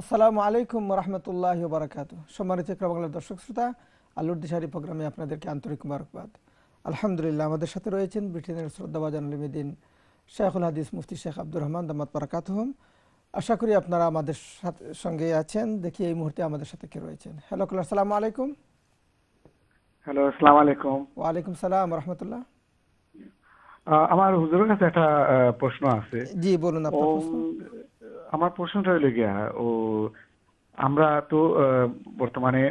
আসসালামু আলাইকুম রহমতুল্লাহ বারাকাত সম্মানিত বাংলার দর্শক শ্রোতা আলুর দিশারি প্রোগ্রামে আপনাদেরকে আন্তরিক মুবারকবাদ। আলহামদুলিল্লাহ আমাদের সাথে রয়েছেন ব্রিটেনের শ্রদ্ধাবাজান আলিমিদ্দিন শেখুল হাদিস মুফতি শেখ আব্দুর রহমান দামাত বারাকাতহম। আশা করি আপনারা আমাদের সাথে সঙ্গে আছেন। দেখি এই মুহূর্তে আমাদের সাথে কে রয়েছেন? হ্যালো কুল্লাহ সালাম আলাইকুম। হ্যালো আসসালামু আলাইকুম। ওয়ালাইকুম সালাম রহমতুল্লাহ আমার হুজুরের কাছে একটা প্রশ্ন আছে। জি বলুন আপনার প্রশ্ন। আমার প্রশ্নটা হইলে গিয়া ও আমরা তো বর্তমানে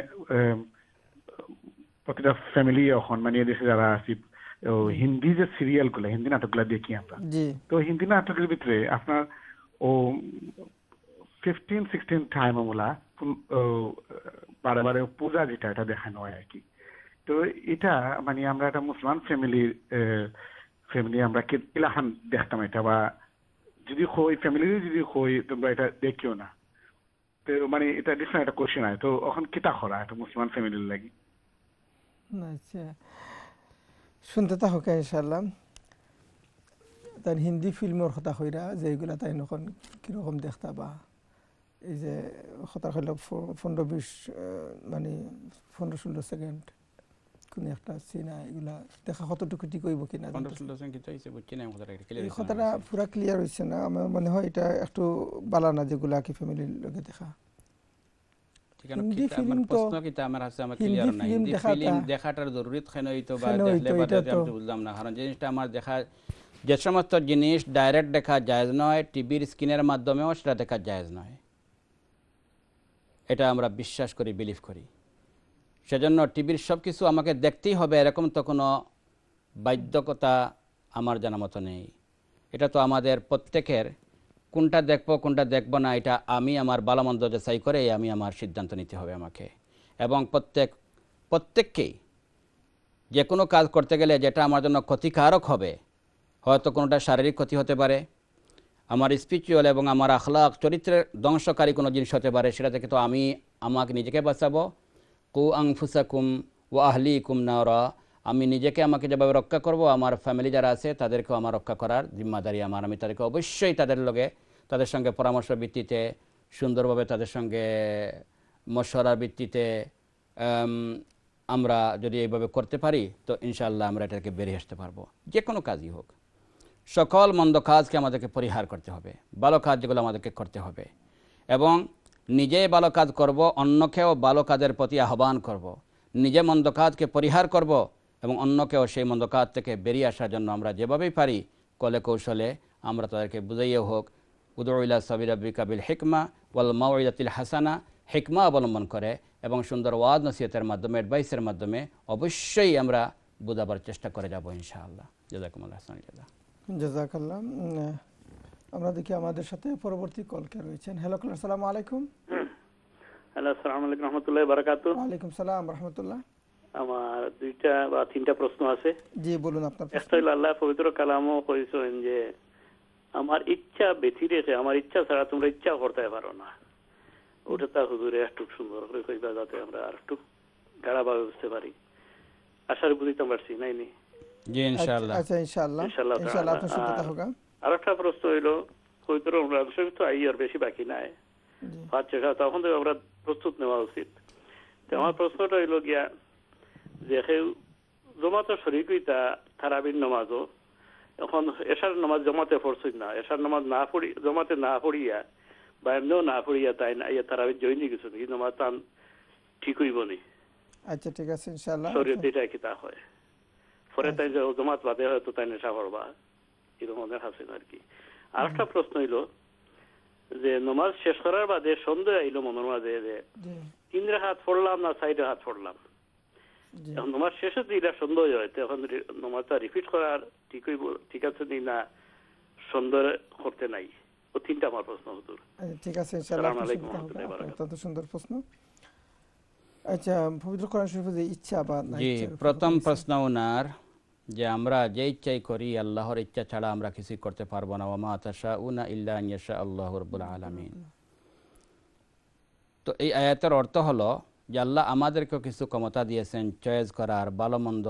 প্রতিটা ফ্যামিলি এখন মানে দেশে যারা আছি হিন্দি যে সিরিয়ালগুলো হিন্দি নাটকগুলো দেখি আমরা তো হিন্দি নাটকের ভিতরে আপনার ও ফিফটিন সিক্সটিন টাইম ওগুলা বারে পূজা যেটা এটা দেখানো হয় আর কি। তো এটা মানে আমরা একটা মুসলমান ফ্যামিলির ফ্যামিলি আমরা কিলাহান দেখতাম এটা? বা যদি হই ফ্যামিলির যদি হই তোমরা এটা দেখিও না। তো মানে এটা ডিফারেন্ট একটা কোশ্চেন হয়। তো এখন কিতা করা একটা মুসলমান ফ্যামিলির লাগি? আচ্ছা। শুনতে থাকুক ইনশাল্লাহ তার হিন্দি ফিল্মর কথা হইরা যে এগুলা তাই নখন কীরকম দেখতা বা। এই যে কথা হইল পনেরো বিশ মানে পনেরো ষোলো সেকেন্ড কোন একটা সিনা এগুলা দেখা কতটুকু ঠিক হইব কিনা না এই না কথাটা পুরা ক্লিয়ার হয়েছে না আমার মনে হয় এটা একটু বালানা যেগুলা কি ফ্যামিলির লগে দেখা। হিন্দি কিতা- তো- আমার আছে আমার ক্লিয়ার নাই। হিন্দি দেখাটা- ফিল্ম দেখাটার জরুরত কেন হইতো বা দেখলে হইতো, বা এটা দেখলে আমি তো- তো বুঝলাম না। কারণ জিনিসটা আমার দেখা যে সমস্ত জিনিস ডাইরেক্ট দেখা জায়েজ নয় টিভির স্ক্রিনের মাধ্যমেও সেটা দেখা জায়েজ নয়। এটা আমরা বিশ্বাস করি বিলিভ করি। সেজন্য টিভির সব কিছু আমাকে দেখতেই হবে, এরকম তো কোনো বাধ্যকতা আমার জানা মতো নেই। এটা তো আমাদের প্রত্যেকের, কোনটা দেখব কোনটা দেখব না, এটা আমি আমার ভালো মন্দ যাচাই করে আমি আমার সিদ্ধান্ত নিতে হবে আমাকে। এবং প্রত্যেক, প্রত্যেককেই যে কোনো কাজ করতে গেলে যেটা আমার জন্য ক্ষতিকারক হবে, হয়তো কোনোটা শারীরিক ক্ষতি হতে পারে, আমার স্পিরিচুয়াল এবং আমার আখলাক চরিত্রের ধ্বংসকারী কোনো জিনিস হতে পারে, সেটা থেকে তো আমি আমাকে নিজেকে বাঁচাবো কু আংফুসাকুম ও আহলি কুম নাওরা আমি নিজেকে, আমাকে যেভাবে রক্ষা করব, আমার ফ্যামিলি যারা আছে, তাদেরকেও আমার রক্ষা করার জিম্মাদারি আমার। আমি তাদেরকে অবশ্যই তাদের লগে তাদের সঙ্গে পরামর্শ ভিত্তিতে, সুন্দরভাবে তাদের সঙ্গে মশওয়ারার ভিত্তিতে আমরা যদি এইভাবে করতে পারি, তো ইনশাল্লাহ আমরা এটাকে বেরিয়ে আসতে পারব। যে কোনো কাজই হোক। সকল মন্দ কাজকে আমাদেরকে পরিহার করতে হবে। ভালো কাজ যেগুলো আমাদেরকে করতে হবে। এবং নিজে ভালো কাজ করব, অন্যকেও ভালো কাজের প্রতি আহ্বান করব। নিজে মন্দ কাজকে পরিহার করব এবং অন্যকেও সেই মন্দ কাজ থেকে বেরিয়ে আসার জন্য আমরা যেভাবেই পারি কলে কৌশলে আমরা তাদেরকে বুঝাইয়ে হোক। উদৌলা সাবিরাবি কাবিল হেকমা ওয়াল মাউইদাতিল হাসানা, হিকমা অবলম্বন করে এবং সুন্দর ওয়াদ নসিহতের মাধ্যমে, অ্যাডভাইসের মাধ্যমে অবশ্যই আমরা বোঝাবার চেষ্টা করে যাব ইনশাআল্লাহ। জাজাকুমুল্লাহ জাজাকাল্লাহ। আমরা দেখি আমাদের সাথে পরবর্তী কলকে রয়েছেন। হ্যালো কলার সালামু আলাইকুম। হ্যালো আসসালামু আলাইকুম রহমতুল্লাহ বারাকাতু ওয়ালাইকুম সালাম রহমতুল্লাহ। আমার দুইটা বা তিনটা প্রশ্ন আছে। জি বলুন আপনার প্রশ্ন। একটা হইল আল্লাহ পবিত্র কালামও কইছেন যে আমার ইচ্ছা ব্যথিরেছে আমার ইচ্ছা ছাড়া তোমরা ইচ্ছা করতে পারো না। ওটা তা হুজুরে একটু সুন্দর করে কইবা যাতে আমরা আর একটু গাড়াভাবে বুঝতে পারি। আশার বুঝিতে পারছি নাই নি? জি ইনশাআল্লাহ। আচ্ছা ইনশাআল্লাহ। ইনশাআল্লাহ ইনশাআল্লাহ আপনার তাআলা। শুনতে আর- একটা প্রশ্ন হইল পবিত্র রমজান শরীফ তো আই আর বেশি বাকি নাই। পাঁচ ছটা তখন তো আমরা প্রস্তুত নেওয়া উচিত। তো আমার প্রশ্নটা হইল গিয়া যে সেই জমাতে শরিক হইতা থারাবির নমাজও এখন এশার নামাজ জমাতে পড়ছই না। এশার নামাজ না পড়ি জমাতে না পড়িয়া বা এমনিও না পড়িয়া তাই না ইয়া তারাবির জয়নি কিছু কি নমাজ তান ঠিক হইব নি। আচ্ছা ঠিক আছে ইনশাআল্লাহ। শরীয়তে এটা কি তা হয়। পরে তাই জমাত বাদে হয়তো তাই নেশা করবা। এরকম অনেক আছে আর কি আর একটা প্রশ্ন হইল যে নমাজ শেষ করার বাদে সন্দেহ আইলো মনের মাঝে যে তিন হাত পড়লাম না সাইডে হাত পড়লাম? এখন নমাজ শেষে দিলে সন্দেহ হয় তখন নমাজটা রিপিট করার ঠিক ঠিক আছে নি না সন্দেহ করতে নাই। ও তিনটা আমার প্রশ্ন হুজুর। ঠিক আছে অত্যন্ত সুন্দর প্রশ্ন। আচ্ছা পবিত্র কোরআন শরীফে যে ইচ্ছা বা না জি ইচ্ছার উপর প্রথম প্রশ্ন ওনার যে আমরা যে ইচ্ছাই করি, আল্লাহর ইচ্ছা ছাড়া আমরা কিছুই করতে পারব না। ওমা তাশা উনা ইল্লা ইয়াশা আল্লাহ রব্বুল আলমিন। তো এই আয়াতের অর্থ হলো যে আল্লাহ আমাদেরকেও কিছু ক্ষমতা দিয়েছেন, চয়েস করার ভালো মন্দ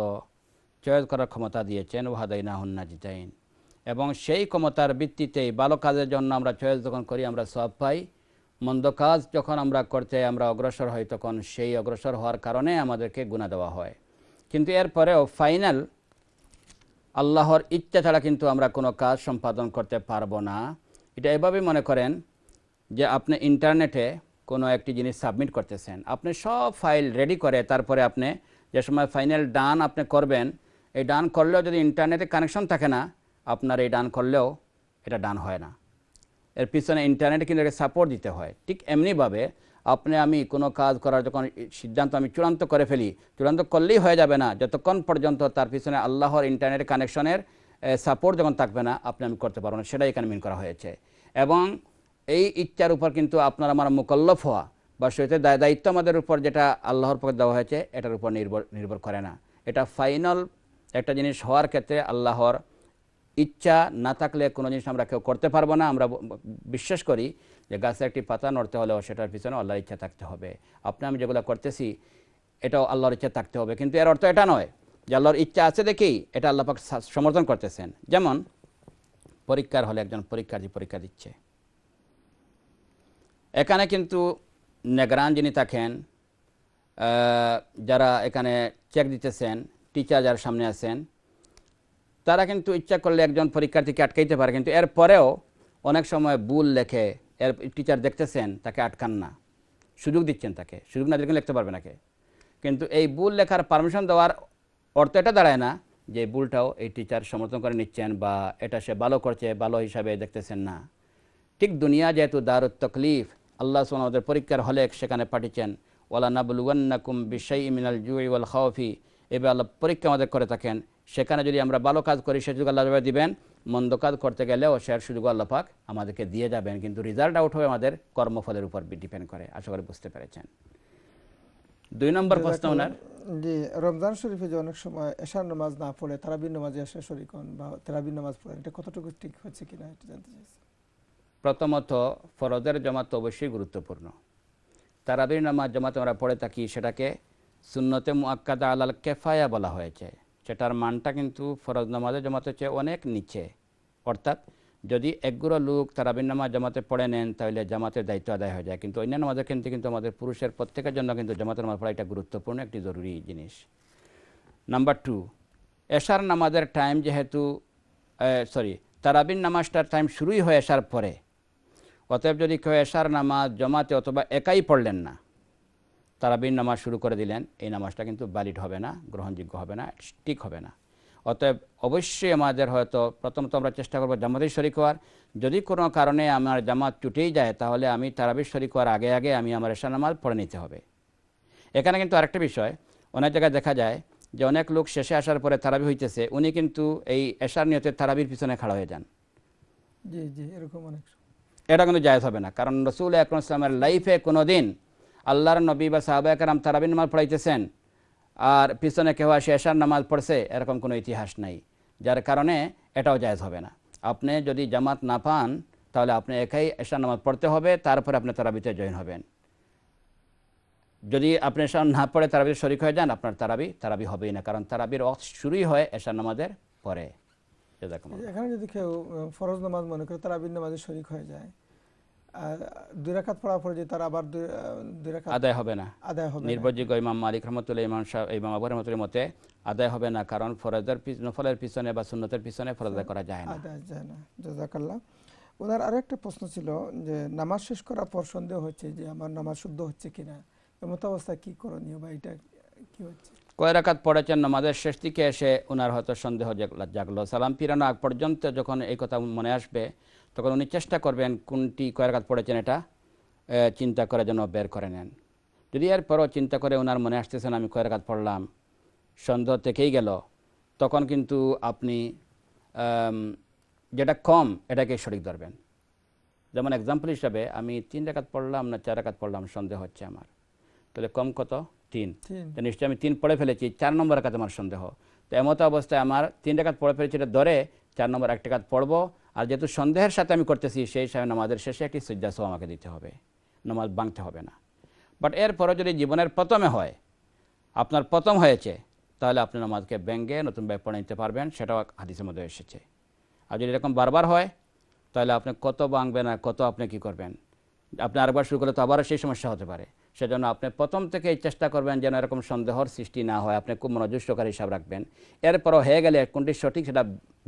চয়েস করার ক্ষমতা দিয়েছেন। ওহাদাইনা হুন্না জিতাইন এবং সেই ক্ষমতার ভিত্তিতেই ভালো কাজের জন্য আমরা চয়েস যখন করি, আমরা সব পাই। মন্দ কাজ যখন আমরা করতে আমরা অগ্রসর হই, তখন সেই অগ্রসর হওয়ার কারণে আমাদেরকে গুণা দেওয়া হয়। কিন্তু এরপরেও ফাইনাল আল্লাহর ইচ্ছা ছাড়া কিন্তু আমরা কোনো কাজ সম্পাদন করতে পারব না। এটা এভাবে মনে করেন যে আপনি ইন্টারনেটে কোনো একটি জিনিস সাবমিট করতেছেন। আপনি সব ফাইল রেডি করে তারপরে আপনি যে সময় ফাইনাল ডান আপনি করবেন, এই ডান করলেও যদি ইন্টারনেটে কানেকশন থাকে না, আপনার এই ডান করলেও এটা ডান হয় না। এর পিছনে ইন্টারনেটে কিন্তু এটাকে সাপোর্ট দিতে হয়। ঠিক এমনিভাবে আপনি আমি কোনো কাজ করার যখন সিদ্ধান্ত আমি চূড়ান্ত করে ফেলি, চূড়ান্ত করলেই হয়ে যাবে না। যতক্ষণ পর্যন্ত তার পিছনে আল্লাহর ইন্টারনেট কানেকশনের সাপোর্ট যখন থাকবে না, আপনি আমি করতে পারব না। সেটাই এখানে মিন করা হয়েছে। এবং এই ইচ্ছার উপর কিন্তু আপনার আমার মোকল্লফ হওয়া বা সেটা দায়- দায়িত্ব আমাদের উপর যেটা আল্লাহর পক্ষে দেওয়া হয়েছে, এটার উপর নির্ভর নির্ভর করে না। এটা ফাইনাল একটা জিনিস হওয়ার ক্ষেত্রে আল্লাহর ইচ্ছা না থাকলে কোনো জিনিস আমরা কেউ করতে পারব না। আমরা বিশ্বাস করি যে গাছের একটি পাতা নড়তে হলেও সেটার পিছনে আল্লাহর ইচ্ছা থাকতে হবে। আপনি আমি যেগুলো করতেছি, এটাও আল্লাহর ইচ্ছা থাকতে হবে। কিন্তু এর অর্থ এটা নয় যে আল্লাহর ইচ্ছা আছে দেখেই এটা আল্লাহ পাক সমর্থন করতেছেন। যেমন পরীক্ষার হলে একজন পরীক্ষার্থী পরীক্ষা দিচ্ছে। এখানে কিন্তু নেগরান যিনি থাকেন যারা এখানে চেক দিতেছেন টিচার যার সামনে আছেন, তারা কিন্তু ইচ্ছা করলে একজন পরীক্ষার্থীকে আটকাইতে পারে। কিন্তু এর পরেও অনেক সময় ভুল লেখে এর টিচার দেখতেছেন, তাকে আটকান না। সুযোগ দিচ্ছেন তাকে। সুযোগ না দিলে লিখতে পারবে না কে। কিন্তু এই ভুল লেখার পারমিশন দেওয়ার অর্থ এটা দাঁড়ায় না যে ভুলটাও এই টিচার সমর্থন করে নিচ্ছেন বা এটা সে ভালো করছে, ভালো হিসাবে দেখতেছেন না। ঠিক দুনিয়া যেহেতু দারুত তকলিফ, আল্লাহ সুবহানাহু আমাদের পরীক্ষার হলে সেখানে পাঠিয়েছেন ওয়ালা নাবলুয়ান্নাকুম বিশাই মিনাল জুই ওয়াল খাওফি। এবার আল্লাহ পরীক্ষা আমাদের করে থাকেন। সেখানে যদি আমরা ভালো কাজ করি সে সুযোগ আল্লাহ দিবেন। মন্দ কাজ করতে গেলেও সে সুযোগ আল্লাহ পাক আমাদেরকে দিয়ে যাবেন। কিন্তু রেজাল্ট আউট হবে আমাদের কর্মফলের উপর ডিপেন্ড করে। আশা করি বুঝতে পেরেছেন। দুই নম্বর প্রশ্ন ওনার। জি রমজান শরীফে যে অনেক সময় এশার নামাজ না পড়ে তারাবির নামাজে এসে শরিক হন বা তেরাবির নামাজ পড়েন এটা কতটুকু ঠিক হচ্ছে কিনা এটা জানতে চাইছি। প্রথমত ফরজের জমাত তো অবশ্যই গুরুত্বপূর্ণ। তারাবির নামাজ জমাতে আমরা পড়ে থাকি সেটাকে সুন্নতে মুআক্কাদা আলাল কেফায়া বলা হয়েছে। সেটার মানটা কিন্তু ফরজ নামাজে জমাতে চেয়ে অনেক নিচে। অর্থাৎ যদি একগুলো লোক তারাবির নামাজ জমাতে পড়ে নেন, তাহলে জামাতের দায়িত্ব আদায় হয়ে যায়। কিন্তু অন্যান্য নামাজের ক্ষেত্রে কিন্তু আমাদের পুরুষের প্রত্যেকের জন্য কিন্তু জামাতের নামাজ পড়া এটা গুরুত্বপূর্ণ, একটি জরুরি জিনিস। নাম্বার টু, এশার নামাজের টাইম যেহেতু সরি তারাবির নামাজটার টাইম শুরুই হয় এশার পরে। অতএব যদি কেউ এশার নামাজ জমাতে অথবা একাই পড়লেন না তারাবির নামাজ শুরু করে দিলেন। এই নামাজটা কিন্তু ভ্যালিড হবে না গ্রহণযোগ্য হবে না ঠিক হবে না। অতএব অবশ্যই আমাদের হয়তো প্রথমত আমরা চেষ্টা করব জামাতের শরিক হওয়ার। যদি কোনো কারণে আমার জামাত চুটেই যায় তাহলে আমি তারাবির শরিক হওয়ার আগে আগে আমি আমার এশার নামাজ পড়ে নিতে হবে। এখানে কিন্তু আরেকটা বিষয় অনেক জায়গায় দেখা যায় যে অনেক লোক শেষে আসার পরে তারাবি হইতেছে উনি কিন্তু এই এশার নিয়তে তারাবির পিছনে খাড়া হয়ে যান। জি জি এরকম অনেক। এটা কিন্তু জায়জ হবে না কারণ রসুল আকরম ইসলামের লাইফে কোনো দিন আল্লাহর নবী বা সাহাবা একরাম তারাবিন নামাজ পড়াইতেছেন, আর পিছনে কেউ আসে এশার নামাজ পড়ছে, এরকম কোনো ইতিহাস নাই। যার কারণে এটাও জায়জ হবে না। আপনি যদি জামাত না পান, তাহলে আপনি একাই এশার নামাজ পড়তে হবে, তারপরে আপনি তারাবিতে জয়েন হবেন। যদি আপনি এশার না পড়ে তারাবিতে শরিক হয়ে যান, আপনার তারাবি তারাবি হবেই না, কারণ তারাবির অক্স শুরুই হয় এশার নামাজের পরে। এখানে যদি কেউ ফরজ নামাজ মনে করে তারাবির নামাজে শরিক হয়ে যায় দুই রাকাত পড়ার পরে যে তারা আবার দুই রাকাত আদায় হবে না। আদায় হবে নির্ভরযোগ্য ইমাম মালিক রহমতুল্লাহ ইমাম শাহ ইমাম আবু রহমতুল্লাহ মতে আদায় হবে না কারণ ফরজের নফলের পিছনে বা সুন্নতের পিছনে ফরজ করা যায় না। আদায় যায় না। জাজাকাল্লাহ ওনার আরেকটা প্রশ্ন ছিল যে নামাজ শেষ করার পর সন্দেহ হচ্ছে যে আমার নামাজ শুদ্ধ হচ্ছে কিনা? এমত অবস্থায় কি করণীয় বা এটা কি হচ্ছে? কয় রাকাত পড়েছেন নামাজের শেষ দিকে এসে ওনার হয়তো সন্দেহ জাগলো। সালাম ফিরানো আগ পর্যন্ত যখন এই কথা মনে আসবে তখন উনি চেষ্টা করবেন কোনটি কয় রাকাত পড়েছেন এটা চিন্তা করে যেন বের করে নেন। যদি এরপরও চিন্তা করে ওনার মনে আসতেছেন আমি কয় রাকাত পড়লাম সন্দেহ থেকেই গেল তখন কিন্তু আপনি যেটা কম এটাকে সঠিক ধরবেন। যেমন এক্সাম্পল হিসাবে আমি তিন রাকাত পড়লাম না চার রাকাত পড়লাম সন্দেহ হচ্ছে আমার। তাহলে কম কত? তিন। নিশ্চয়ই আমি তিন পড়ে ফেলেছি চার নম্বর রাকাত আমার সন্দেহ। তো এমত অবস্থায় আমার তিন টাকাত পড়ে ফেলেছি এটা ধরে চার নম্বর এক টাকাত পড়ব আর যেহেতু সন্দেহের সাথে আমি করতেছি, সেই হিসাবে নামাজের শেষে একটি সজ্জাসহ আমাকে দিতে হবে। নামাজ ভাঙতে হবে না। বাট এরপরও যদি জীবনের প্রথমে হয়, আপনার প্রথম হয়েছে, তাহলে আপনি নামাজকে ব্যঙ্গে নতুনভাবে পড়ে নিতে পারবেন, সেটাও হাদিসের মধ্যে এসেছে। আর যদি এরকম বারবার হয়, তাহলে আপনি কত ভাঙবেন আর কত আপনি কি করবেন? আপনি আরেকবার শুরু করলে তো আবারও সেই সমস্যা হতে পারে। সেজন্য আপনি প্রথম থেকেই চেষ্টা করবেন যেন এরকম সন্দেহর সৃষ্টি না হয়। আপনি খুব মনোযোগ সহকারে হিসাব রাখবেন। এরপরও হয়ে গেলে কোনটি সঠিক সেটা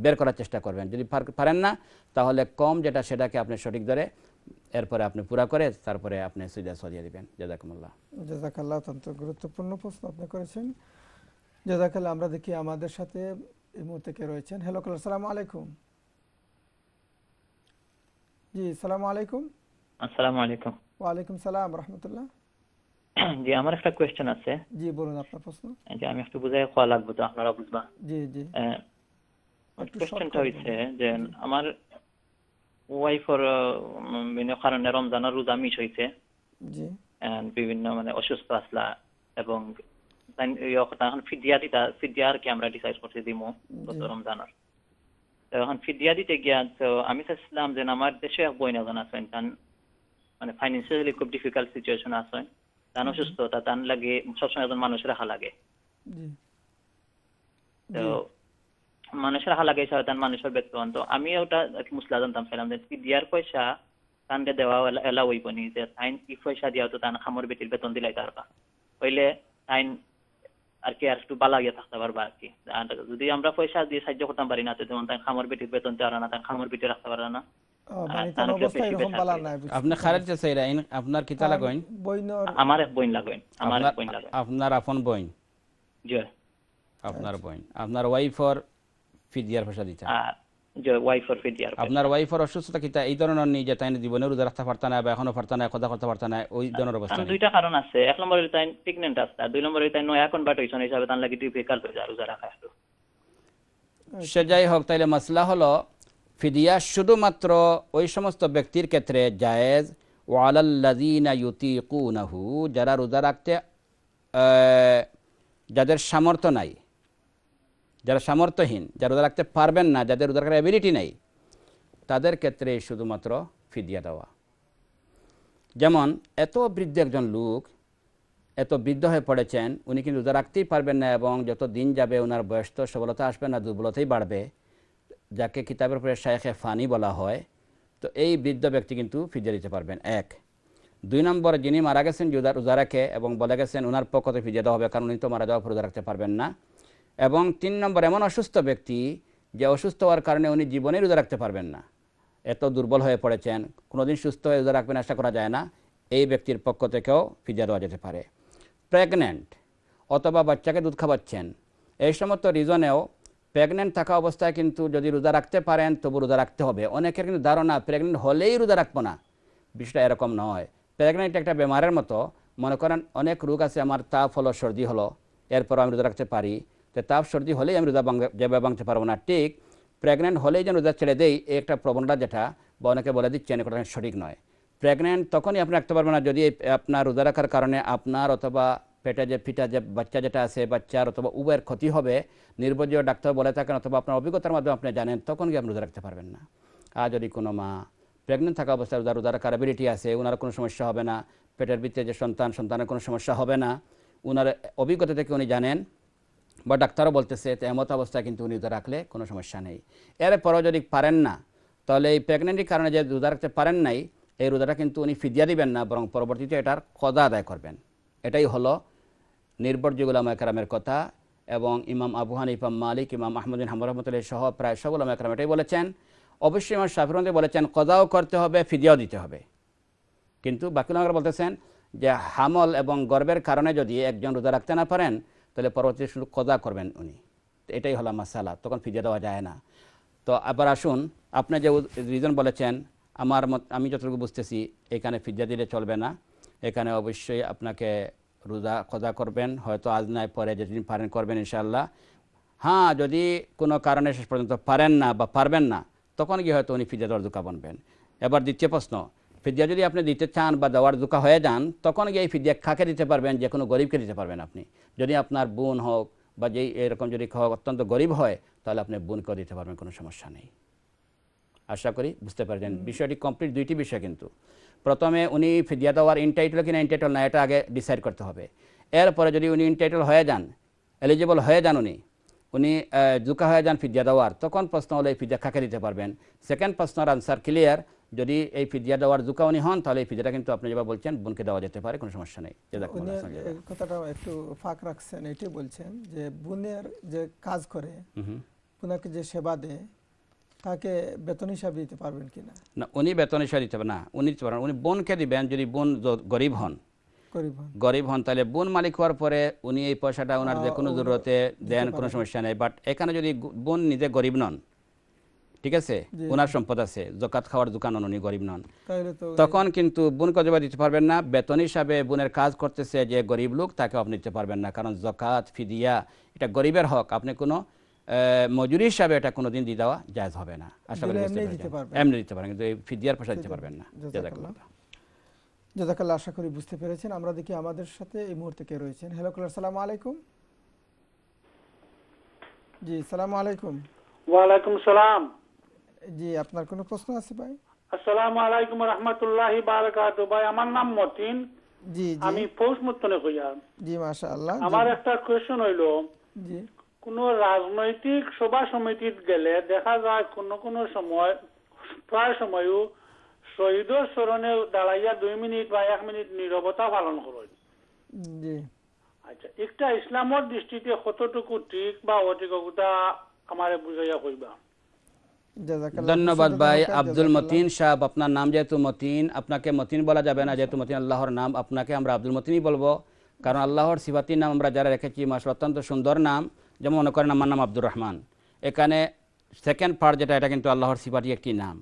বের করার চেষ্টা করবেন। যদি পারেন না তাহলে কম যেটা সেটাকে আপনি সঠিক ধরে এরপরে আপনি পুরা করে তারপরে আপনি সুইদা সরিয়ে দিবেন। জাজাকুমুল্লাহ। জাজাকাল্লাহ অত্যন্ত গুরুত্বপূর্ণ প্রশ্ন আপনি করেছেন। জাজাকাল্লাহ আমরা দেখি আমাদের সাথে এই মুহূর্তে কে রয়েছেন? হ্যালো কলার সালাম আলাইকুম। জি সালাম আলাইকুম। আসসালামু আলাইকুম। ওয়ালাইকুম সালাম রহমতুল্লাহ। জি আমার একটা কোয়েশ্চেন আছে। জি বলুন আপনার প্রশ্ন। যে আমি একটু বুঝাই খাওয়া লাগবে তো আপনারা বুঝবা জি জি। কোয়েশ্চেনটা হয়েছে যে আমার ওয়াইফর বিভিন্ন কারণে রমজানের রোজা মিস হয়েছে জি। বিভিন্ন মানে অসুস্থ আসলা এবং এখন ফিদিয়া দিতা ফিদিয়া আর কি আমরা ডিসাইড করছি দিমু জি। রমজানের এখন ফিদিয়া দিতে গিয়া তো আমি চাইছিলাম যে আমার দেশে এক বই এজন আছেন মানে ফাইন্যান্সিয়ালি খুব ডিফিকাল্ট সিচুয়েশন আছেন তান অসুস্থ তা তান লাগে সবসময় একজন মানুষ রাখা লাগে। তো মানুষের রাখা লাগে হিসাবে তান মানুষের ব্যক্তিগত তো আমি ওটা কি মুসলা জানতাম ছিলাম যে ফিদিয়ার পয়সা তানকে দেওয়া এলা- হইব নি যে তাইন ই পয়সা দিয়া তো তান খামর বেটির বেতন দিলাই তার হইলে তাইন আর কি আর একটু বালা গিয়ে থাকতে পারবা আর কি। যদি আমরা পয়সা দিয়ে সাহায্য করতে পারি না তো যেমন তাই খামর বেটির বেতন দেওয়া না তাই খামর বেটি রাখতে পারে না। মানে আপনার কিতা লাগেন আমার এক বইন লাগবেন আমার এক বইন লাগবেন আপনার আপন বইন? জি আপনার বইন। আপনার ওয়াইফর ফিদিয়ার আপনার অসুস্থতা কিতা? এই ধরনের নেই যে তাই জীবনে রোজা রাখতে পারতা না বা এখনও পারতা না কথা করতে পারতা না ওই ধরনের অবস্থা দুইটা কারণ আছে। এক নম্বরে তাই প্রেগনেন্ট আছে আর দুই নম্বরে তাই নয়া কনভার্ট হয়েছে হিসাবে তার লাগে ডিফিকাল্ট হয়ে যায় রোজা রাখা সে যাই হোক তাইলে মাসলা হলো ফিদিয়া শুধুমাত্র ওই সমস্ত ব্যক্তির ক্ষেত্রে জায়েজ। ওয়ালাল্লাযীনা ইউতিকুনাহু, যারা রোজা রাখতে যাদের সামর্থ্য নাই, যারা সামর্থ্যহীন, যারা রোজা রাখতে পারবেন না, যাদের রোজা রাখার অ্যাবিলিটি নেই, তাদের ক্ষেত্রে শুধুমাত্র ফিদিয়া দেওয়া। যেমন, এত বৃদ্ধ একজন লোক, এত বৃদ্ধ হয়ে পড়েছেন, উনি কিন্তু রোজা রাখতেই পারবেন না এবং যত দিন যাবে, ওনার বয়স তো সবলতা আসবে না, দুর্বলতাই বাড়বে। যাকে কিতাবের উপরে শায়েখে ফানি বলা হয়, তো এই বৃদ্ধ ব্যক্তি কিন্তু ফিজিয়ে দিতে পারবেন। এক। দুই নম্বর, যিনি মারা গেছেন রোজা রোজা রাখে এবং বলে গেছেন ওনার পক্ষ পক্ষতে ফিজিয়ে দেওয়া হবে, কারণ উনি তো মারা যাওয়ার পর রোজা রাখতে পারবেন না। এবং তিন নম্বর, এমন অসুস্থ ব্যক্তি যে অসুস্থ হওয়ার কারণে উনি জীবনে রোজা রাখতে পারবেন না। এত দুর্বল হয়ে পড়েছেন, কোনোদিন সুস্থ হয়ে রোজা রাখবেন আশা করা যায় না। এই ব্যক্তির পক্ষ থেকেও ফিজিয়া দেওয়া যেতে পারে। প্রেগনেন্ট অথবা বাচ্চাকে দুধ খাওয়াচ্ছেন, এই সমস্ত রিজনেও প্রেগনেন্ট থাকা অবস্থায় কিন্তু যদি রোজা রাখতে পারেন, তবু রোজা রাখতে হবে। অনেকের কিন্তু ধারণা প্রেগনেন্ট হলেই রোজা রাখব না। বিষয়টা এরকম নয়। প্রেগনেন্ট একটা বেমারের মতো, মনে করেন অনেক রোগ আছে, আমার তাপ হলো, সর্দি হলো, এরপর আমি রোজা রাখতে পারি। তো তাপ, সর্দি হলেই আমি রোজা যেভাবে ভাঙতে পারব না, ঠিক প্রেগনেন্ট হলেই যেন রোজা ছেড়ে দেই, এই একটা প্রবণতা যেটা বা অনেকে বলে দিচ্ছেন এটা সঠিক নয়। প্রেগনেন্ট তখনই আপনি রাখতে পারবেন না, যদি আপনার রোজা রাখার কারণে আপনার অথবা পেটে যে ফিটা যে বাচ্চা যেটা আছে, বাচ্চার অথবা উবের ক্ষতি হবে, নির্বজীয় ডাক্তার বলে থাকেন অথবা আপনার অভিজ্ঞতার মাধ্যমে আপনি জানেন, তখন গিয়ে আপনি রোজা রাখতে পারবেন না। আর যদি কোনো মা প্রেগনেন্ট থাকা অবস্থায় রোজা রোজা রাখার অ্যাবিলিটি আছে ওনার কোনো সমস্যা হবে না, পেটের ভিতরে যে সন্তান, সন্তানের কোনো সমস্যা হবে না ওনার অভিজ্ঞতা থেকে উনি জানেন বা ডাক্তারও বলতেছে, তো এমত অবস্থায় কিন্তু উনি রোজা রাখলে কোনো সমস্যা নেই। এরপরও যদি পারেন না, তাহলে এই প্রেগনেন্টের কারণে যে রোজা রাখতে পারেন নাই, এই রোজাটা কিন্তু উনি ফিদিয়া দিবেন না, বরং পরবর্তীতে এটার কদা আদায় করবেন। এটাই হলো নির্ভরযোগ্য উলামা একরামের কথা এবং ইমাম আবু হানিফা, মালিক, ইমাম আহমদিন হামর রহমতুল্লাহ সহ প্রায় সব উলামা একরাম এটাই বলেছেন। অবশ্যই ইমাম শাফিরমন্দি বলেছেন, কদাও করতে হবে, ফিদিয়াও দিতে হবে। কিন্তু বাকি উলামারা বলতেছেন যে, হামল এবং গর্বের কারণে যদি একজন রোজা রাখতে না পারেন, তাহলে পরবর্তী শুধু কদা করবেন উনি। এটাই হলো মাসালা তখন ফিদিয়া দেওয়া যায় না। তো আবার আসুন, আপনি যে রিজন বলেছেন, আমার মত, আমি যতটুকু বুঝতেছি, এখানে ফিদিয়া দিলে চলবে না। এখানে অবশ্যই আপনাকে রোজা কদা করবেন হয়তো আজ নয় পরে যেদিন পারেন করবেন ইনশাল্লাহ হ্যাঁ যদি কোনো কারণে শেষ পর্যন্ত পারেন না বা পারবেন না তখন গিয়ে হয়তো উনি ফিদিয়া দেওয়ার দুকা বানবেন এবার দ্বিতীয় প্রশ্ন ফিদিয়া যদি আপনি দিতে চান বা দেওয়ার দুকা হয়ে যান তখন গিয়ে এই ফিদিয়া খাকে দিতে পারবেন যে কোনো গরিবকে দিতে পারবেন আপনি। যদি আপনার বোন হোক বা যেই এরকম যদি হোক অত্যন্ত গরিব হয় তাহলে আপনি বোনকেও দিতে পারবেন কোনো সমস্যা নেই। আশা করি বুঝতে পারছেন বিষয়টি কমপ্লিট দুইটি বিষয় কিন্তু। প্রথমে উনি ফিদিয়া দেওয়ার ইনটাইটেল কিনা ইনটাইটেল না এটা আগে ডিসাইড করতে হবে। এরপরে যদি উনি ইনটাইটেল হয়ে যান এলিজিবল হয়ে যান উনি উনি জুকা হয়ে যান ফিদিয়া দেওয়ার তখন প্রশ্ন হলে এই ফিদিয়া কাকে দিতে পারবেন? সেকেন্ড প্রশ্নের আনসার ক্লিয়ার যদি এই ফিদিয়া দেওয়ার জুকা উনি হন তাহলে এই ফিদিয়াটা কিন্তু আপনি যেভাবে বলছেন বোনকে দেওয়া যেতে পারে কোনো সমস্যা নেই। কথাটা একটু ফাঁক রাখছেন এটাই বলছেন যে বোনের যে কাজ করে। বোনাকে যে সেবা দেয় তাকে বেতন হিসাবে দিতে পারবেন কিনা? না উনি বেতন হিসাবে দিতে পারেন না উনি দিতে পারেন উনি বোনকে দিবেন যদি বোন গরিব হন। গরিব হন। তাহলে বোন মালিক হওয়ার পরে উনি এই পয়সাটা ওনার যে কোনো জরুরতে দেন কোনো সমস্যা নেই। বাট এখানে যদি বোন নিজে গরিব নন ঠিক আছে। ওনার সম্পদ আছে জকাত খাওয়ার দোকান উনি গরিব নন। তখন কিন্তু বোনকে জবা দিতে পারবেন না বেতন হিসাবে বোনের কাজ করতেছে যে গরিব লোক তাকে আপনি দিতে পারবেন না। কারণ জকাত ফিদিয়া এটা গরিবের হক। আপনি কোনো মজুরি হিসাবে এটা কোনো দিন দিয়ে দেওয়া জায়জ হবে না। আশা করি। এমনি দিতে পারেন কিন্তু এই ফিদিয়ার পয়সা দিতে পারবেন না। জাজাকাল্লাহ আশা করি বুঝতে পেরেছেন। আমরা দেখি আমাদের সাথে এই মুহূর্তে কে রয়েছেন। হ্যালো কলার সালাম আলাইকুম। জি সালাম আলাইকুম। ওয়ালাইকুম সালাম। জি আপনার কোনো প্রশ্ন আছে ভাই? আসসালামু আলাইকুম রহমতুল্লাহি বারাকাতু ভাই আমার নাম মতিন। জি জি। আমি পৌষ মতনে হইয়া। জি মাশা আল্লাহ আমার একটা কোশ্চেন হইল জি। কোন রাজনৈতিক সভা সমিতিত গেলে দেখা যায় কোন কোন সময় প্রায় সময়ও শহীদের স্মরণে দাঁড়াইয়া দুই মিনিট বা এক মিনিট নীরবতা পালন করেন জি। আচ্ছা একটা ইসলামর দৃষ্টিতে কতটুকু ঠিক বা অঠিকতা আমারে বুঝাইয়া কইবা ধন্যবাদ ভাই। আব্দুল মতিন সাহেব আপনার নাম যেহেতু মতিন আপনাকে মতিন বলা যাবে না যেহেতু মতিন আল্লাহর নাম আপনাকে আমরা আব্দুল মতিনই বলব। কারণ আল্লাহর সিফাতির নাম আমরা যারা রেখেছি মাস অত্যন্ত সুন্দর নাম। যেমন মনে করেন, আমার নাম আব্দুর রহমান। এখানে সেকেন্ড পার্ট যেটা, এটা কিন্তু আল্লাহর সিফাতি একটি নাম।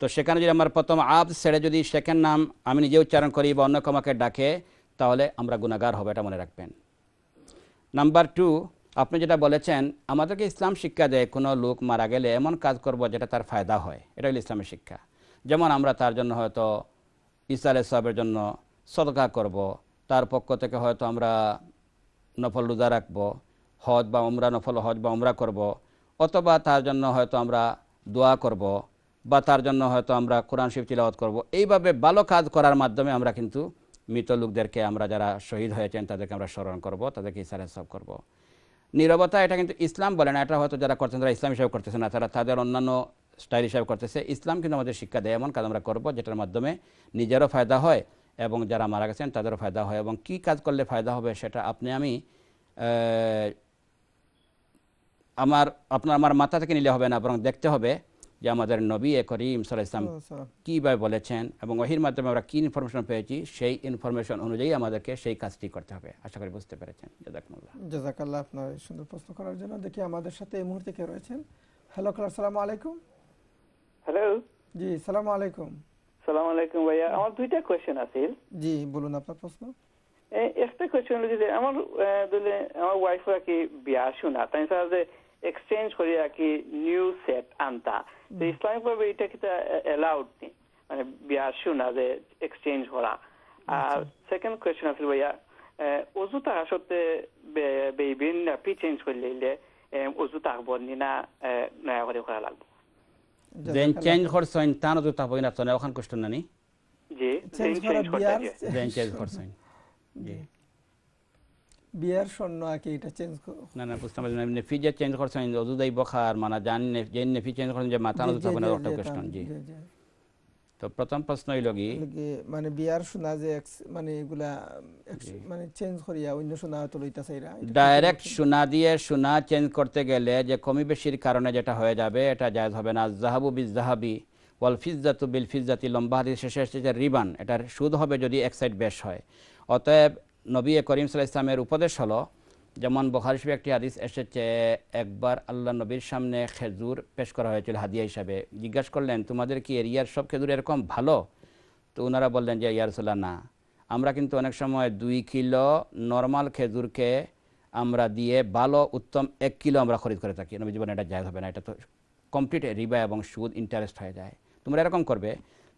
তো সেখানে যদি আমার প্রথম আব ছেড়ে যদি সেকেন্ড নাম আমি নিজে উচ্চারণ করি বা অন্য আমাকে ডাকে, তাহলে আমরা গুণাগার হবে, এটা মনে রাখবেন। নাম্বার টু আপনি যেটা বলেছেন, আমাদেরকে ইসলাম শিক্ষা দেয়, কোনো লোক মারা গেলে এমন কাজ করব যেটা তার ফায়দা হয়। এটা হলো ইসলামের শিক্ষা। যেমন আমরা তার জন্য হয়তো ইসা আলাই সাহেবের জন্য সদকা করব, তার পক্ষ থেকে হয়তো আমরা নফল রোজা রাখব হজ বা উমরা, নফল হজ বা উমরা করব, অথবা তার জন্য হয়তো আমরা দোয়া করব, বা তার জন্য হয়তো আমরা কোরআন শিব তিলাওয়াত করব। এইভাবে ভালো কাজ করার মাধ্যমে আমরা কিন্তু মৃত লোকদেরকে আমরা যারা শহীদ হয়েছেন, তাদেরকে আমরা স্মরণ করব, তাদেরকে ইসার সব করব। নীরবতা এটা কিন্তু ইসলাম বলে না, এটা হয়তো যারা করছেন তারা ইসলাম হিসাবে করতেছে না, তারা তাদের অন্যান্য স্টাইল হিসাবে করতেছে। ইসলাম কিন্তু আমাদের শিক্ষা দেয়, এমন কাজ আমরা করব যেটার মাধ্যমে নিজেরও ফায়দা হয় এবং যারা মারা গেছেন, তাদেরও ফায়দা হয়। এবং কি কাজ করলে ফায়দা হবে সেটা আপনি, আমি আমার আপনার আমার মাথা থেকে নিলে হবে না বরং দেখতে হবে যে আমাদের নবী এ করিম সাল ইসলাম কীভাবে বলেছেন এবং ওহির মাধ্যমে আমরা কী ইনফরমেশন পেয়েছি সেই ইনফরমেশন অনুযায়ী আমাদেরকে সেই কাজটি করতে হবে। আশা করি বুঝতে পেরেছেন। জাজাকুমুল্লাহ জাজাকাল্লাহ আপনার এই সুন্দর প্রশ্ন করার জন্য। দেখি আমাদের সাথে এই মুহূর্তে কে রয়েছেন? হ্যালো কলার সালাম আলাইকুম। হ্যালো জি সালাম আলাইকুম। সালাম আলাইকুম ভাইয়া। আমার দুইটা কোয়েশ্চেন আছে। জি বলুন আপনার প্রশ্ন। এ, একটা কোয়েশ্চেন হলো যে আমার আমার ওয়াইফ আর কি বিয়া শুনা তাই স্যার যে এক্সচেঞ্জ করি আর কি নিউ সেট আনতা। তো ইসলামিক ভাবে এটা কি এলাউড নি মানে বিয়া শুনা যে এক্সচেঞ্জ করা। আর সেকেন্ড কোয়েশ্চেন আছিল ভাইয়া অজু থাকা সত্ত্বে বেবিন নাপি চেঞ্জ করলে অজু থাকব নি না নয়া করে করা লাগবে? দেন চেঞ্জ করছেন তানো না তো ওখান নানি জি চেঞ্জ করা চেঞ্জ বিয়ার দেন চেঞ্জ জি। বিয়ার স্বর্ণ আর কি এটা চেঞ্জ না না বুঝতে পারছি না। নেফি যে চেঞ্জ করছেন অজু দাই বখার মানে জান যে নেফি চেঞ্জ করছেন যে মাথা নজর থাকবে না ওটা কোয়েশ্চন জি তো প্রথম প্রশ্ন হইল কি? মানে বিয়ার শোনা যে মানে এগুলা মানে চেঞ্জ করিয়া অন্য শোনা হয়তো লইতাছে এরা। ডাইরেক্ট? সোনা দিয়ে সোনা চেঞ্জ করতে গেলে যে কমি বেশির কারণে যেটা হয়ে যাবে এটা জায়জ হবে না। জাহাবু বিজ জাহাবি ওয়াল ফিজাতু বিল ফিজাতি লম্বা হাদিস শেষে এসেছে যে রিবান এটার সুদ হবে যদি এক সাইড বেশ হয়। অতএব নবী করিম সাল্লাহ ইসলামের উপদেশ হলো, যেমন বখারি শরীফে একটি হাদিস এসেছে, একবার আল্লাহ নবীর সামনে খেজুর পেশ করা হয়েছিল হাদিয়া হিসাবে। জিজ্ঞাসা করলেন, তোমাদের কি এরিয়ার সব খেজুর এরকম ভালো? তো ওনারা বললেন যে ইয়ারসোল্লাহ না। আমরা কিন্তু অনেক সময় দুই কিলো নর্মাল খেজুরকে আমরা দিয়ে ভালো, উত্তম এক কিলো আমরা খরিদ করে থাকি। নবী জীবনে এটা জায়গ হবে না। এটা তো কমপ্লিট রিবা এবং সুদ ইন্টারেস্ট হয়ে যায়। তোমরা এরকম করবে।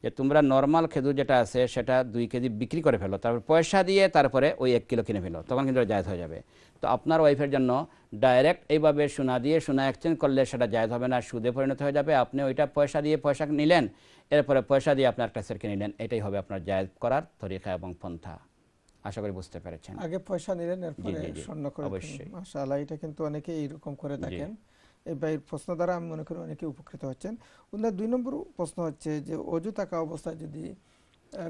যে তোমরা নর্মাল খেজুর যেটা আছে সেটা দুই কেজি বিক্রি করে ফেলো তারপর পয়সা দিয়ে তারপরে ওই এক কিলো কিনে ফেলো তখন কিন্তু জায়জ হয়ে যাবে। তো আপনার ওয়াইফের জন্য ডাইরেক্ট এইভাবে সোনা দিয়ে সোনা এক্সচেঞ্জ করলে সেটা জায়জ হবে না সুদে পরিণত হয়ে যাবে। আপনি ওইটা পয়সা দিয়ে পয়সা নিলেন এরপরে পয়সা দিয়ে আপনার একটা সেরকে নিলেন এটাই হবে আপনার জায়জ করার তরিকা এবং পন্থা। আশা করি বুঝতে পেরেছেন। আগে পয়সা নিলেন এরপরে। স্বর্ণ করে অবশ্যই। মাশাআল্লাহ এটা কিন্তু অনেকে এইরকম করে থাকেন। এই ভাইয়ের প্রশ্ন দ্বারা আমি মনে করি অনেকে উপকৃত হচ্ছেন। ওনার দুই নম্বর প্রশ্ন হচ্ছে যে অজু থাকা অবস্থায় যদি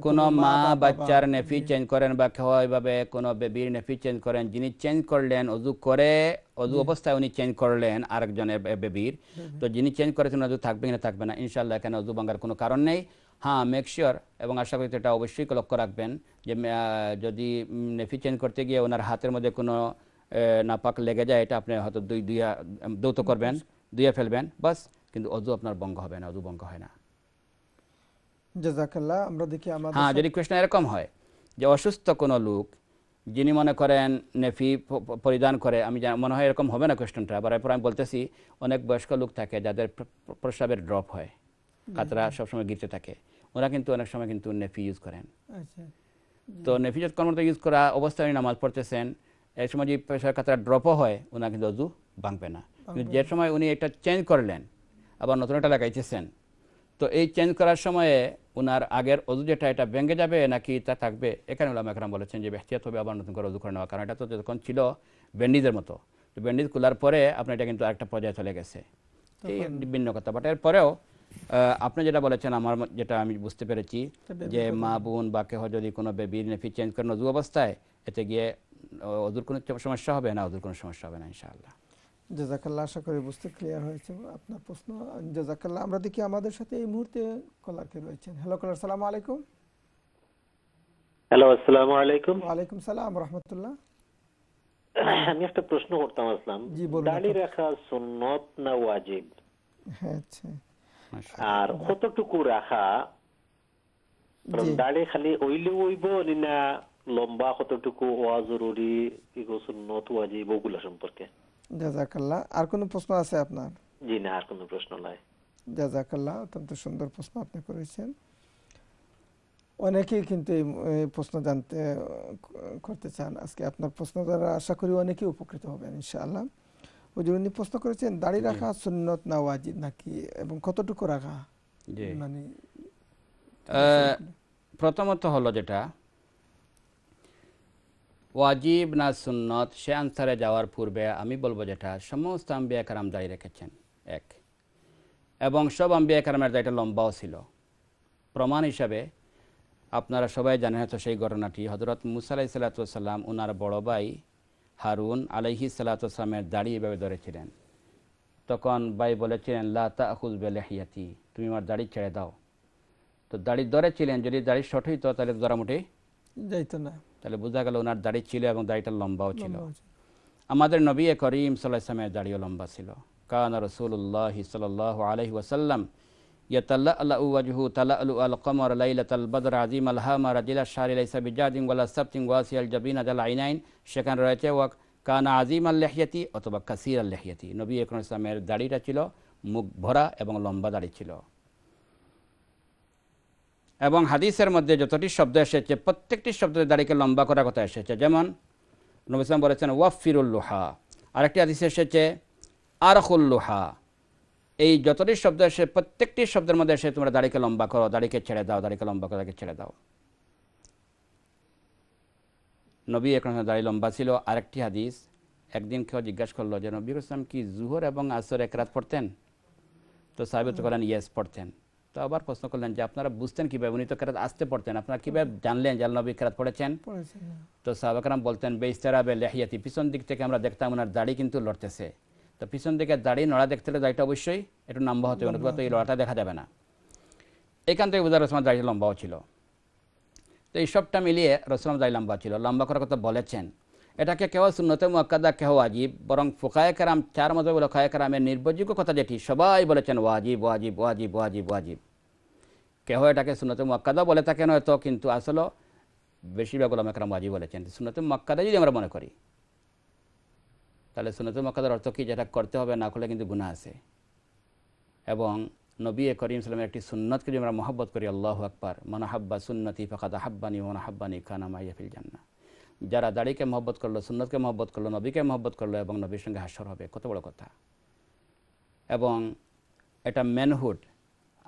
কোনো মা বাচ্চার নেফি চেঞ্জ করেন বা কেউ এইভাবে কোনো বেবির নেফি চেঞ্জ করেন যিনি চেঞ্জ করলেন অজু করে অজু অবস্থায় উনি চেঞ্জ করলেন আরেকজনের বেবির তো যিনি চেঞ্জ করেছেন অজু থাকবে না থাকবে না ইনশাল্লাহ এখানে অজু ভাঙ্গার কোনো কারণ নেই। হ্যাঁ মেক শিওর এবং আশা করি এটা অবশ্যই লক্ষ্য রাখবেন যে যদি নেফি চেঞ্জ করতে গিয়ে ওনার হাতের মধ্যে কোনো নাপাক লেগে যায় এটা আপনি হয়তো দুই দুইয়া দৌত করবেন দুইয়া ফেলবেন বাস কিন্তু অজু আপনার বঙ্গ হবে না অজু বঙ্গ হয় না। জাজাকাল্লাহ আমরা দেখি আমাদের হ্যাঁ যদি কোয়েশন এরকম হয় যে অসুস্থ কোনো লোক যিনি মনে করেন নেফি পরিধান করে আমি জানি- মনে হয় এরকম হবে না কোয়েশনটা আবার এরপর আমি বলতেছি অনেক বয়স্ক লোক থাকে যাদের প্র- প্র- প্রস্রাবের ড্রপ হয় কাতরা সবসময় গিরতে থাকে ওরা কিন্তু অনেক সময় কিন্তু নেফি ইউজ করেন। আচ্ছা। তো নেফি যদি কর্মরত ইউজ করা অবস্থায় নামাজ পড়তেছেন এই সময় যদি পেশার কাতরা ড্রপও হয় ওনার কিন্তু অজু ভাঙবে না। কিন্তু যে সময় উনি এটা চেঞ্জ করলেন আবার নতুন একটা লাগাইতেছেন তো এই চেঞ্জ করার সময়ে ওনার আগের অজু যেটা এটা ভেঙে যাবে নাকি তা থাকবে? এখানে ওলাম একরাম বলেছেন যে ব্যক্তিগত হবে আবার নতুন করে অজু করে নেওয়া। কারণ এটা তো যখন ছিল ব্যান্ডিজের মতো। তো ব্যান্ডিজ খোলার পরে আপনার এটা কিন্তু আরেকটা পর্যায়ে চলে গেছে। এই ভিন্ন কথা। বাট এরপরেও আপনি যেটা বলেছেন আমার যেটা আমি বুঝতে পেরেছি যে মা বোন বা কেহ যদি কোনো বেবির নেফি চেঞ্জ করেন অজু অবস্থায় এতে গিয়ে অজুর কোনো সমস্যা হবে না অজুর কোনো সমস্যা হবে না ইনশাআল্লাহ। জাজাকাল্লাহ আশা করি বুঝতে ক্লিয়ার হয়েছে আপনার প্রশ্ন। জাজাকাল্লাহ আমরা দেখি আমাদের সাথে এই মুহূর্তে কলারকে রয়েছেন। হ্যালো কলার সালাম আলাইকুম। হ্যালো আসসালামু আলাইকুম। ওয়ালাইকুম সালাম রহমতুল্লাহ। আমি একটা প্রশ্ন করতাম আসলাম। জি, বলুন দাড়ি রাখা সুন্নত না ওয়াজিব? হ্যাঁ আচ্ছা। আর কতটুকু রাখা? দাড়ি খালি ওইলে ওইব না লম্বা কতটুকু ওয়া জরুরি? কি গো সুন্নত ওয়াজিব ওগুলা সম্পর্কে? জাজাকাল্লাহ আর কোনো প্রশ্ন আছে আপনার? জি না আর কোনো প্রশ্ন নাই। জাজাকাল্লাহ অত্যন্ত সুন্দর প্রশ্ন আপনি করেছেন। অনেকেই কিন্তু এই প্রশ্ন জানতে করতে চান। আজকে আপনার প্রশ্ন দ্বারা আশা করি অনেকেই উপকৃত হবেন ইনশাআল্লাহ। হুজুর উনি প্রশ্ন করেছেন দাড়ি রাখা সুন্নত না ওয়াজিব নাকি এবং কতটুকু রাখা? জি। মানে আহ, প্রথমত হলো যেটা ওয়াজিব না সুন্নত, সে আনসারে যাওয়ার পূর্বে আমি বলব যেটা সমস্ত আম্বিয়া কারাম দাঁড়িয়ে রেখেছেন। এক। এবং সব আম্বিয়া কারামের দায়টা লম্বাও ছিল। প্রমাণ হিসাবে আপনারা সবাই জানেন হয়তো সেই ঘটনাটি। হজরত মুসালাই আলাহি সাল্লাতাম ওনার বড় ভাই হারুন আলাইহি সাল্লাতামের দাড়ি এভাবে ধরেছিলেন। তখন ভাই বলেছিলেন, লা তাহুজ বেলেহিয়াতি, তুমি আমার দাড়ি ছেড়ে দাও। তো দাড়ি ধরেছিলেন, যদি দাড়ি শর্ট হইতো তাহলে মুঠি যাইতো না। তাহলে বোঝা গেল ওনার দাড়ি ছিল এবং দাড়িটা লম্বাও ছিল। আমাদের নবী করিম সাল্লাহ ইসলামের দাড়িও লম্বা ছিল। কান রসুল্লাহ সাল্লাহ আলহি ওয়াসাল্লাম সেখানে রয়েছে ওয়াক কানা আজিম অথবা কাসির নবী একরম ইসলামের দাড়িটা ছিল মুখ ভরা এবং লম্বা দাড়ি ছিল। এবং হাদিসের মধ্যে যতটি শব্দ এসেছে, প্রত্যেকটি শব্দের দাড়িকে লম্বা করার কথা এসেছে। যেমন নবী ইসলাম বলেছেন ওয়াফিরুল্লুহা আরেকটি হাদিস এসেছে আরখুল্লুহা এই যতটি শব্দ এসে, প্রত্যেকটি শব্দের মধ্যে এসে তোমরা দাড়িকে লম্বা করো, দাড়িকে ছেড়ে দাও, দাড়িকে লম্বা করো ছেড়ে দাও। নবী এখন দাড়ি লম্বা ছিল। আরেকটি হাদিস, একদিন কেউ জিজ্ঞাসা করল যে, নবী ইসলাম কি জুহর এবং আসর এক রাত পড়তেন? তো সাহেব তো ইয়েস, পড়তেন। তো আবার প্রশ্ন করলেন যে আপনারা বুঝতেন কীভাবে? উনি তো কেরাত আসতে পড়তেন। আপনারা কীভাবে জানলেন যে আল্লাহ নবী কেরাত পড়েছেন? না। তো সাহাবাকরাম বলতেন বেইস্তারাবে লেহিয়াতি। পিছন দিক থেকে আমরা দেখতাম ওনার দাড়ি কিন্তু লড়তেছে। তো পিছন দিকে দাড়ি নড়া দেখতে হলে দাড়িটা অবশ্যই একটু লম্বা হতে হবে তো এই লড়াটা দেখা যাবে না। এখান থেকে বোঝা রসমান দাড়ি লম্বাও ছিল। তো এই সবটা মিলিয়ে রসলাম দাড়ি লম্বা ছিল। লম্বা করার কথা বলেছেন। এটাকে কেউ শূন্যতে মুয়াক্কাদা কেহ ওয়াজিব বরং ফোকায় কারাম চার মতো লোকায় কারামের নির্ভরযোগ্য কথা যেটি সবাই বলেছেন ওয়াজিব ওয়াজিব ওয়াজিব ওয়াজিব ওয়াজিব। কেহ এটাকে সুন্নতে মুয়াক্কাদা বলে থাকেন হয়তো কিন্তু আসলে বেশিরভাগ ওলামা একরাম ওয়াজিব বলেছেন। সুন্নতে মক্কাদা যদি আমরা মনে করি, তাহলে সুন্নতে মক্কাদার অর্থ কি? যেটা করতে হবে, না করলে কিন্তু গুণা আছে। এবং নবী এ করিম সালামের একটি সুন্নতকে যদি আমরা মহব্বত করি, আল্লাহ আকবার মনাহাব্বা সুন্নতি ফাকাদ হাব্বানি মনাহাব্বানি খানা মাইয়াফিল জান্না যারা দাড়িকে মহব্বত করল, সুন্নতকে মহব্বত করল, নবীকে মহব্বত করল এবং নবীর সঙ্গে হাস্যর হবে, কত বড় কথা। এবং এটা ম্যানহুড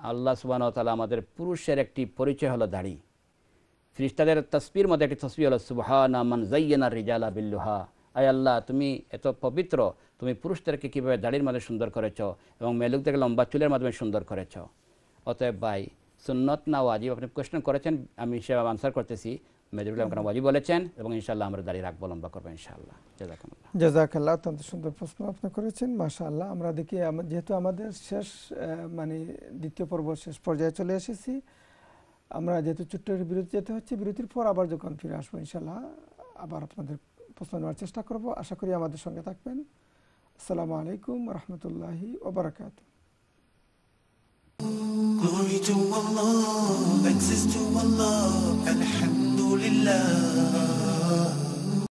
আল্লাহ সুবাহ তালা আমাদের পুরুষের একটি পরিচয় হলো দাড়ি। খ্রিস্টাদের তসবির মধ্যে একটি তসবি হলো সুবহানা মান রিজালা বিল্লুহা। আয় আল্লাহ, তুমি এত পবিত্র, তুমি পুরুষদেরকে কীভাবে দাড়ির মাধ্যমে সুন্দর করেছ এবং মেলুকদেরকে লম্বা চুলের মাধ্যমে সুন্দর করেছ? অতএব ভাই, সুন্নত না ওয়াজিব, আপনি কোয়েশ্চেন করেছেন, আমি সেভাবে আনসার করতেছি। মেজরুল ইসলাম ওয়াজিব বলেছেন এবং ইনশাল্লাহ আমরা দাঁড়িয়ে রাখব লম্বা করব ইনশাআল্লাহ। জাজাকামুল্লাহ। জাজাকাল্লাহ অত্যন্ত সুন্দর প্রশ্ন আপনি করেছেন মাশাআল্লাহ। আমরা দেখি যেহেতু আমাদের শেষ মানে দ্বিতীয় পর্ব শেষ পর্যায়ে চলে এসেছি আমরা যেহেতু ছোট্ট বিরতি যেতে হচ্ছে বিরতির পর আবার যখন ফিরে আসব ইনশাল্লাহ আবার আপনাদের প্রশ্ন নেওয়ার চেষ্টা করব। আশা করি আমাদের সঙ্গে থাকবেন। আসসালামু আলাইকুম রহমতুল্লাহি ওবরাকাত Glory to Allah, thanks to Allah, Alhamdulillah. Rasulillah.